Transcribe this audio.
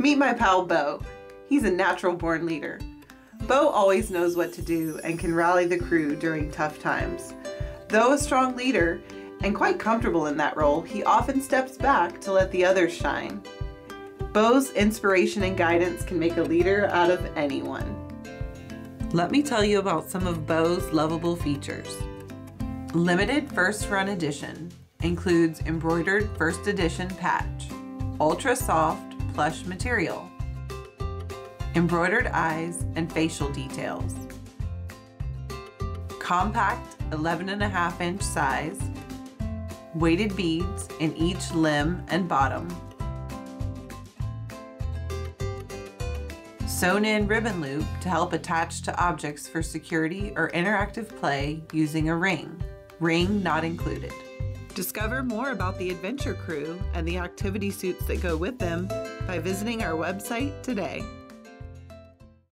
Meet my pal Bo. He's a natural born leader. Bo always knows what to do and can rally the crew during tough times. Though a strong leader and quite comfortable in that role, he often steps back to let the others shine. Bo's inspiration and guidance can make a leader out of anyone. Let me tell you about some of Bo's lovable features. Limited First Run Edition includes embroidered first edition patch, ultra soft plush material, embroidered eyes and facial details, compact 11 and a half inch size, weighted beads in each limb and bottom, sewn in ribbon loop to help attach to objects for security or interactive play using a ring, ring not included. Discover more about the Adventure Crew and the activity suits that go with them by visiting our website today.